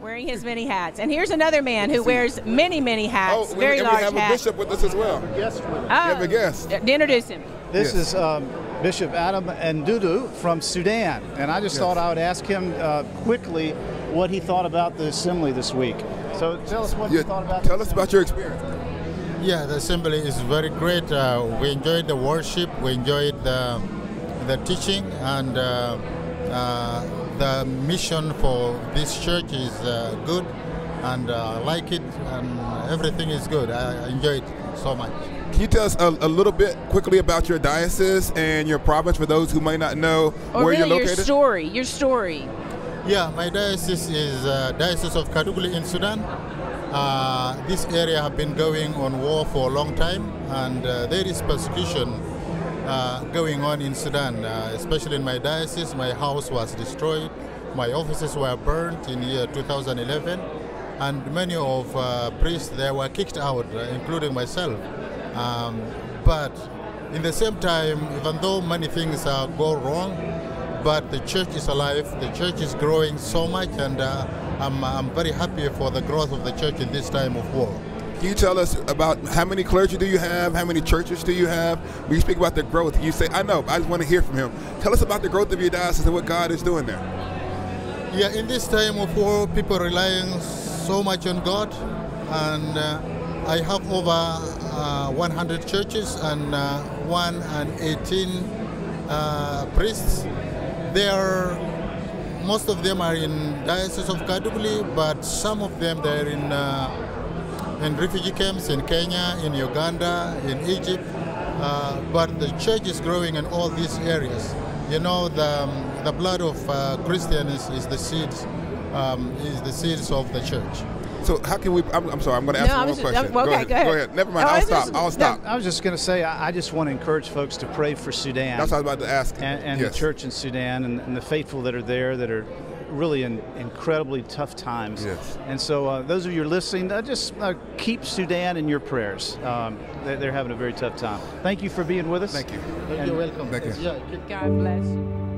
Wearing his many hats. And here's another man who wears many, many hats, Oh, very and large we have hats. a bishop with us as well. Yes, Oh, have a guest. uh, Introduce him. This Yes. is um, Bishop Adam Andudu from Sudan, and I just Yes. thought I would ask him uh, quickly what he thought about the assembly this week. So tell us what Yeah, you thought about. the tell us assembly. about your experience. Yeah, the assembly is very great. Uh, we enjoyed the worship, we enjoyed the, the teaching, and uh, uh, the mission for this church is uh, good, and uh, I like it, and everything is good. I enjoy it so much. Can you tell us a, a little bit quickly about your diocese and your province for those who might not know Or where really you're located? your story. Your story. Yeah, my diocese is uh, Diocese of Kadugli in Sudan. Uh, this area have been going on war for a long time, and uh, there is persecution uh, going on in Sudan, uh, especially in my diocese. My house was destroyed, my offices were burnt in year 2011, and many of uh, priests there were kicked out, uh, including myself. Um, but in the same time, even though many things uh, go wrong, but the church is alive. The church is growing so much, and uh, I'm, I'm very happy for the growth of the church in this time of war. Can you tell us about how many clergy do you have? How many churches do you have? When you speak about the growth, you say, I know, I just want to hear from him. Tell us about the growth of your diocese and what God is doing there. Yeah, in this time of war, people relying so much on God, and uh, I have over uh, 100 churches and uh, 118 uh, priests. They are, most of them are in Diocese of Kadugli, but some of them they're in in refugee camps in Kenya, in Uganda, in Egypt. Uh, but the church is growing in all these areas. You know, the, um, the blood of uh, Christians is the seeds, um, is the seeds of the church. So how can we? I'm, I'm sorry, I'm going to ask No, you I one was more just- question. okay, go, ahead. go ahead. Go ahead. Never mind. Oh, I'll stop. just- I'll stop. I was just going to say, I, I just want to encourage folks to pray for Sudan That's what I was about to ask. and, and yes. the church in Sudan and, and the faithful that are there that are really in incredibly tough times. Yes. And so, uh, those of you are listening, uh, just uh, keep Sudan in your prayers. Um, they, they're having a very tough time. Thank you for being with us. Thank you. And- You're welcome. Thank you. God bless you.